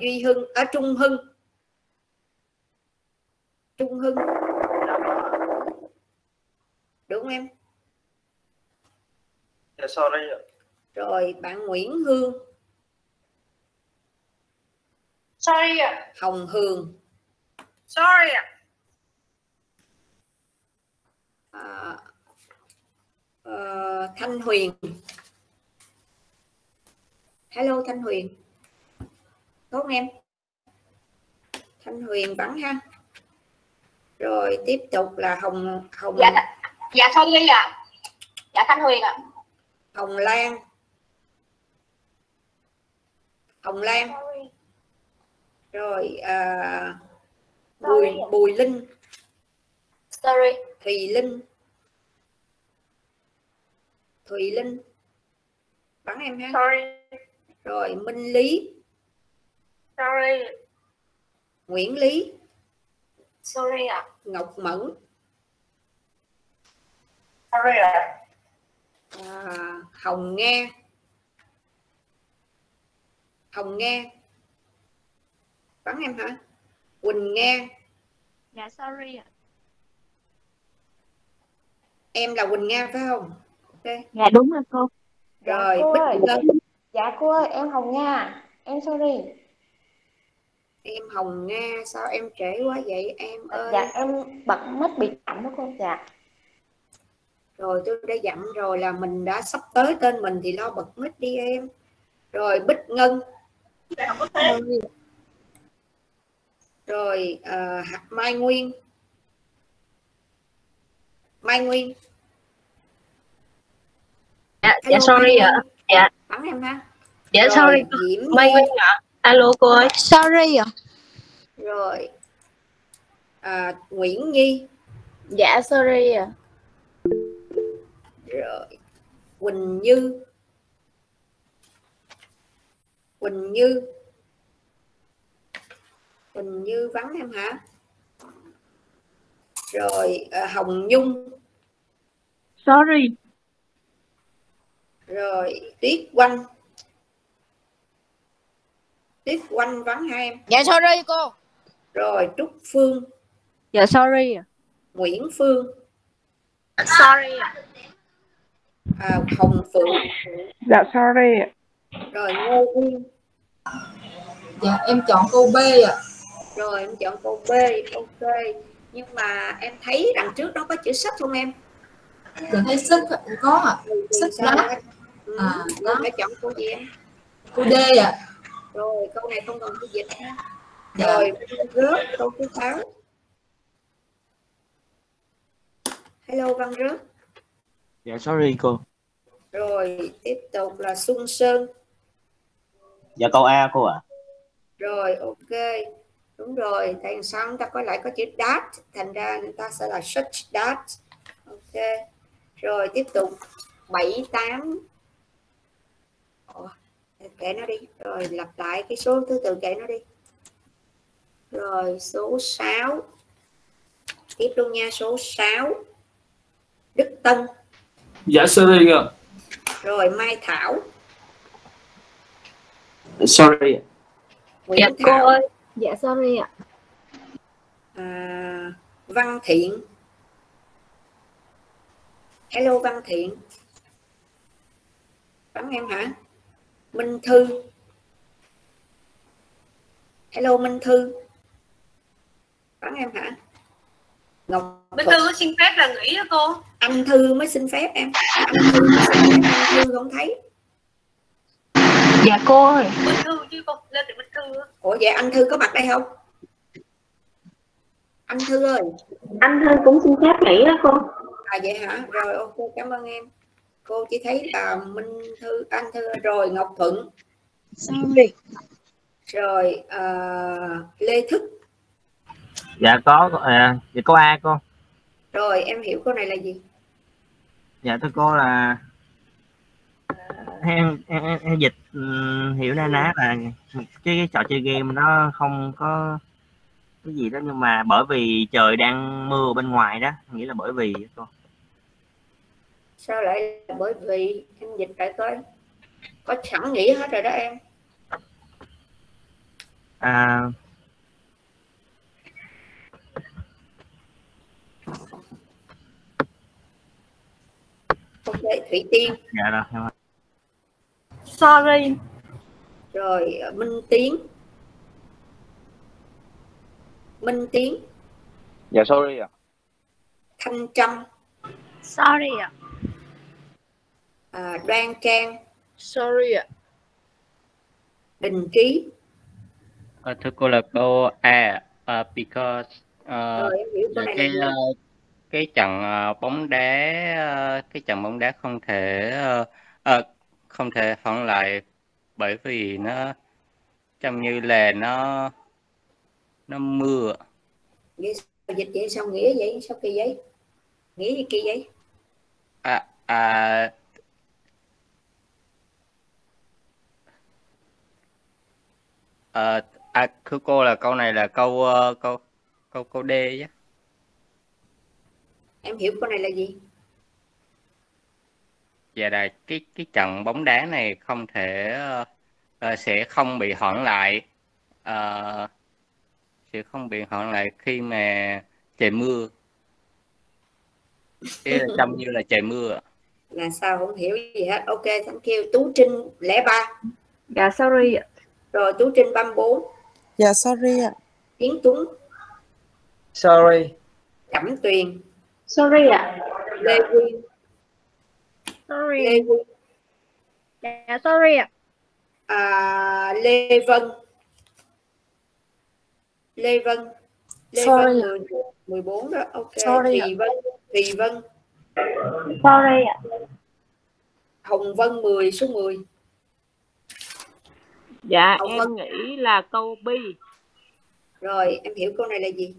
duy hưng ở trung hưng. Trung hưng. Đúng không em? Dạ sorry ạ? Rồi bạn nguyễn hương. Sorry ạ. Hồng hường. Sorry ạ. À, ờ, thanh huyền. Hello thanh huyền tốt không em. Thanh huyền vắng ha. Rồi tiếp tục là hồng hồng dạ dạ sorry ạ. Dạ thanh huyền ạ. Hồng lan. Hồng lan. Rồi à, bùi Sorry. bùi linh. Sorry. Thùy linh. Thùy linh. Bắn em ha. Sorry. Rồi minh lý sorry. Nguyễn lý. Sorry ạ. Ngọc mẫn. Sorry ạ. À, hồng nga hồng nga bắn em hả? Quỳnh nga dạ sorry ạ. Em là quỳnh nga phải không? Ok. Dạ đúng rồi cô. rồi cô ơi. bích ngân. Dạ cô ơi, em Hồng Nga. Em sorry. Em hồng nga sao em trễ quá vậy em ơi Dạ em bật mất bị chậm đó cô. Dạ. rồi tôi đã dặn rồi là mình đã sắp tới tên mình thì lo bật mic đi em rồi bích ngân rồi ờ, Hạt mai nguyên mai nguyên Dạ, dạ sorry ạ. Dạ. bắn em ha Dạ Rồi, sorry. Diễm Mai. Nguyên ạ. Alo cô ơi. Sorry ạ. rồi à, Nguyễn Nhi Dạ sorry ạ. rồi Quỳnh Như Quỳnh Như Quỳnh Như vắng em hả rồi à, Hồng Nhung Sorry. rồi Tuyết Quanh Tuyết Quanh vắng hai em Dạ sorry cô. rồi Trúc Phương Dạ sorry. Nguyễn Phương sorry ạ à, Hồng Phượng Dạ sorry rồi Ngô Quyên Dạ em chọn câu B ạ. rồi em chọn câu B ok nhưng mà em thấy đằng trước đó có chữ sách không em Dạ thấy sức ạ. có ạ. Ừ, Sách đó? Ừ, À, đó. phải chọn câu gì em Câu D ạ. Rồi câu này không chữ dịch ha rồi rớt câu thứ sáu hello văn rớt Dạ sorry cô. rồi tiếp tục là xuân sơn. Dạ câu A cô ạ. rồi ok. Đúng rồi sao chúng ta có lại có chữ dat thành ra người ta sẽ là such that ok. Rồi tiếp tục. Bảy tám. Ủa, kệ nó đi. Rồi lặp lại cái số thứ tự kệ nó đi. Rồi số 6 tiếp luôn nha số 6 Đức Tân. Dạ sorry ạ. Rồi Mai Thảo. Sorry. ạ. Nguyễn Dạ cô Thảo. ơi. Dạ sorry ạ. à, Văn Thiện. Hello Văn Thiện. Bắn em hả Minh Thư Hello Minh Thư Bắn em hả Ngọc bên Thuật tư xin phép là nghỉ đó cô anh Thư mới xin phép em anh Thư, mới xin phép, anh Thư không thấy Dạ cô ơi. bên thư chứ cô lên từ bên thư. Ủa vậy anh Thư có mặt đây không anh Thư ơi Anh Thư cũng xin phép nghỉ đó cô. À vậy hả? Rồi ok cảm ơn em. Cô chỉ thấy là Minh Thư, anh Thư rồi Ngọc Thuận, Sorry. rồi à, Lê Thức. Dạ có à, dạ câu A cô. Rồi em hiểu câu này là gì? Dạ thưa cô là em, em, em, em dịch ừm, hiểu na ná là cái, cái trò chơi game nó không có cái gì đó nhưng mà bởi vì trời đang mưa bên ngoài đó nghĩa là bởi vì cô Sao lại bởi vì em dịch lại coi. Có sẵn nghĩ hết rồi đó em. à, ok thủy tiên dạ rồi em. Sorry. rồi ờ, minh tiến minh tiến Dạ sorry ạ. thanh trâm Sorry ạ. à, đoan trang. Sorry ạ. đình trí Ờ, thưa cô là câu A uh, because uh, rồi cái ờ, cái trận ờ, bóng đá ờ, cái trận bóng đá không thể ờ, ờ, không thể hoãn lại bởi vì nó trông như là nó nó mưa. Vậy sao dịch vậy? Sao nghĩa vậy? Sao kỳ vậy nghĩa gì kỳ vậy? À, à, ờ, à, thưa cô là câu này là câu ờ, câu câu câu D chứ em hiểu câu này là gì? Dạ là cái cái trận bóng đá này không thể ờ, sẽ không bị hoãn lại. Ờ, sẽ không bị hoãn lại khi mà trời mưa. Ý là trông như là trời mưa. Là sao không hiểu gì hết. Ok thank you. Tú trinh lẻ ba. Dạ sorry ạ. Rồi tú trinh 34 Dạ sorry ạ. tiến tuấn Sorry. cẩm tuyền Sorry ạ. lê quyên Sorry. lê quyên Dạ sorry ạ. à, lê vân lê vân lê Sorry vân ạ. 10, 14 đó ok Sorry thùy vân thùy vân Sorry ạ. hồng vân 10 số 10 Dạ Không em có- nghĩ là câu B. rồi em hiểu câu này là gì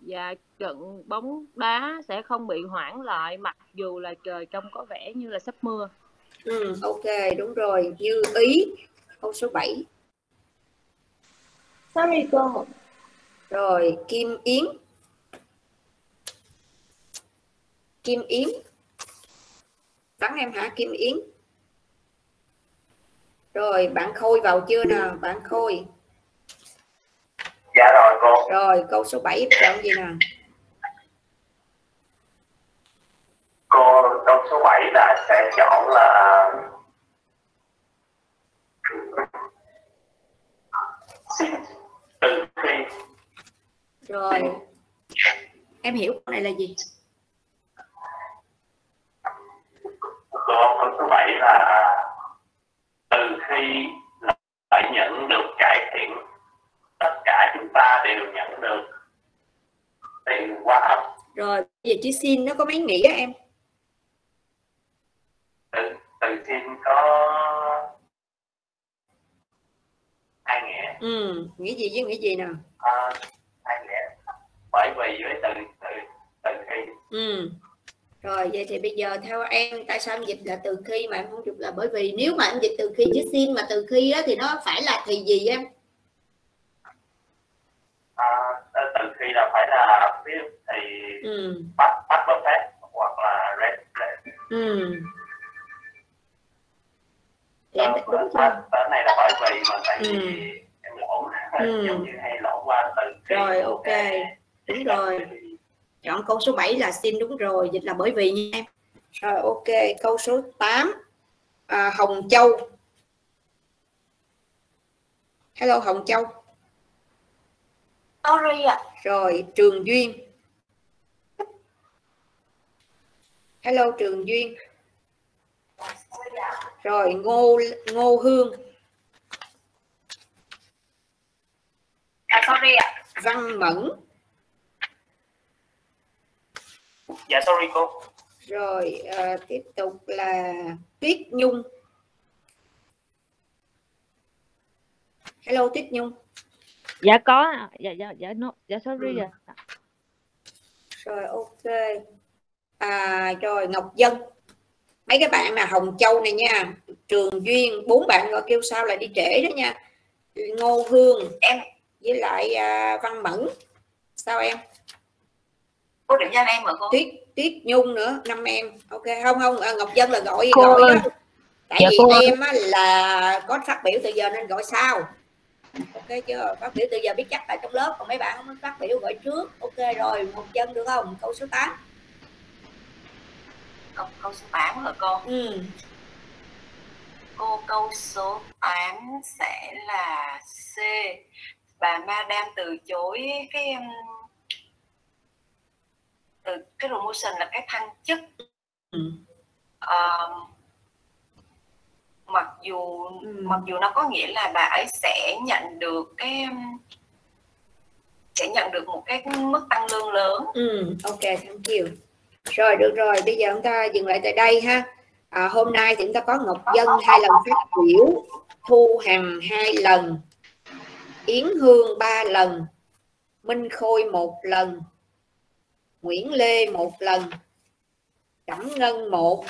Dạ trận bóng đá sẽ không bị hoãn lại mặc dù là trời trông có vẻ như là sắp mưa. ừ, ok đúng rồi như ý câu số 7 Sorry cô. rồi kim yến kim yến bắn em hả kim yến rồi bạn khôi vào chưa nào? Bạn khôi. Dạ rồi cô. Rồi câu số 7 em chọn gì nào? Cô câu số 7 là sẽ chọn là từ khi rồi. Em hiểu câu này là gì? Cô câu số 7 là khi lại nhận được cải thiện. Tất cả chúng ta đều nhận được tiền qua ấp rồi bây giờ chữ xin nó có mấy nghĩa em? Từ từ xin có hai nghĩa. Ừ nghĩa gì với nghĩa gì nào? À, hai nghĩa. Bởi vì với từ từ từ khi ừ rồi vậy thì bây giờ theo em tại sao em dịch là từ khi mà em không dịch là? Bởi vì nếu mà em dịch từ khi chứ xin mà từ khi á, thì nó phải là thì gì em? À, từ khi là phải là viết thì ừ. bắt bắt perfect hoặc là red red ừ. Thì em đúng chưa? tới này là bởi vì mà tại vì Ừ. em lộn Ừ. giống như hay lộn qua từ khi rồi ok. Đúng rồi chọn câu số 7 là xin đúng rồi dịch là bởi vì nha em. Rồi ok câu số 8 à, Hồng Châu. Hello Hồng Châu. Sorry ạ. rồi Trường Duyên. Hello Trường Duyên. Rồi Ngô Ngô Hương. Dạ sorry ạ. Văn Mẫn dạ sorry cô rồi à, tiếp tục là Tuyết Nhung hello Tuyết Nhung Dạ có. Dạ dạ dạ no. Dạ sorry Ừ. ạ. rồi ok à rồi Ngọc Dân mấy cái bạn là Hồng Châu này nha Trường Duyên bốn bạn gọi kêu sao là đi trễ đó nha Ngô Hương em với lại à, Văn Mẫn sao em Cô định danh em mà cô. Tuyết Tuyết Nhung nữa năm em. Ok không không à, Ngọc Dân là gọi Cô gọi đó tại Dạ, vì cô em á, là có phát biểu từ giờ nên gọi sao. Ok chưa? Phát biểu từ giờ biết chắc tại trong lớp còn mấy bạn không phát biểu gọi trước. Ok rồi một chân được không? Câu số 8 câu, câu số 8 hả cô? Ừ. cô câu số 8 sẽ là C. Bà madam từ chối cái từ cái promotion là cái thăng chức ừ. uh, mặc dù Ừ. mặc dù nó có nghĩa là bà ấy sẽ nhận được cái sẽ nhận được một cái mức tăng lương lớn ừ ok thank you rồi được rồi bây giờ chúng ta dừng lại tại đây ha à, hôm nay thì chúng ta có Ngọc Dân hai lần phát biểu Thu Hằng hai lần Yến Hương ba lần Minh Khôi một lần Nguyễn Lê một lần Cẩm Ngân một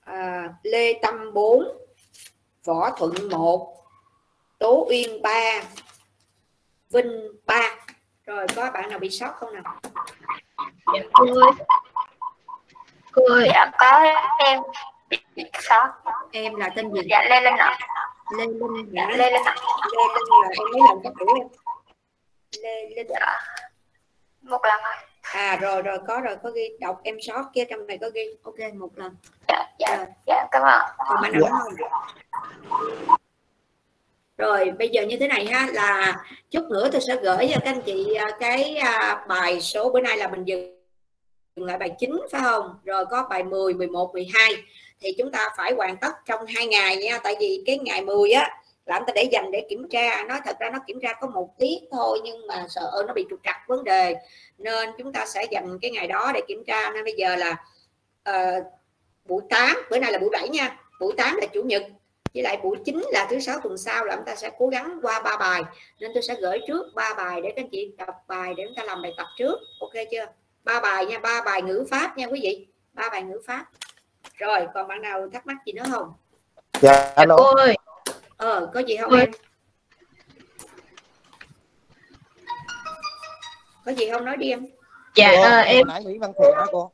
à, Lê Tâm 4 Võ Thuận 1 Tố Uyên 3 Vinh 3 rồi có bạn nào bị sót không nào? Dạ cô ơi. Cô ơi. dạ có em bị sót. Em là tên gì? Dạ lê linh ạ. Lê Linh dạ lê linh ạ. Lê Linh là em mấy lần phát biểu em. Lê Linh. Dạ một lần thôi. À rồi rồi có rồi có ghi. Đọc em sót kia trong này có ghi. Ok một lần. Dạ dạ Rồi. dạ cảm ơn. Còn bạn nào nữa không? Rồi bây giờ như thế này ha là chút nữa tôi sẽ gửi cho các anh chị à, cái à, bài số bữa nay là mình dừng dừng lại bài 9 phải không? Rồi có bài 10 11 12 thì chúng ta phải hoàn tất trong hai ngày nha tại vì cái ngày 10 á là anh ta để dành để kiểm tra. Nói thật ra nó kiểm tra có một tiết thôi nhưng mà sợ nó bị trục trặc vấn đề. Nên chúng ta sẽ dành cái ngày đó để kiểm tra. Nên bây giờ là ờ, buổi 8 bữa nay là buổi 7 nha. Buổi 8 là chủ nhật với lại buổi 9 là thứ sáu tuần sau là chúng ta sẽ cố gắng qua ba bài. Nên tôi sẽ gửi trước ba bài để các anh chị đọc bài để chúng ta làm bài tập trước. Ok chưa? Ba bài nha ba bài ngữ pháp nha quý vị. Ba bài ngữ pháp. Rồi còn bạn nào thắc mắc gì nữa không? Dạ, alo. Cô ơi. Ờ có gì không em? Có gì không? Nói đi em. Dạ Cô, ờ, em nãy Nguyễn Văn Thiện hả cô?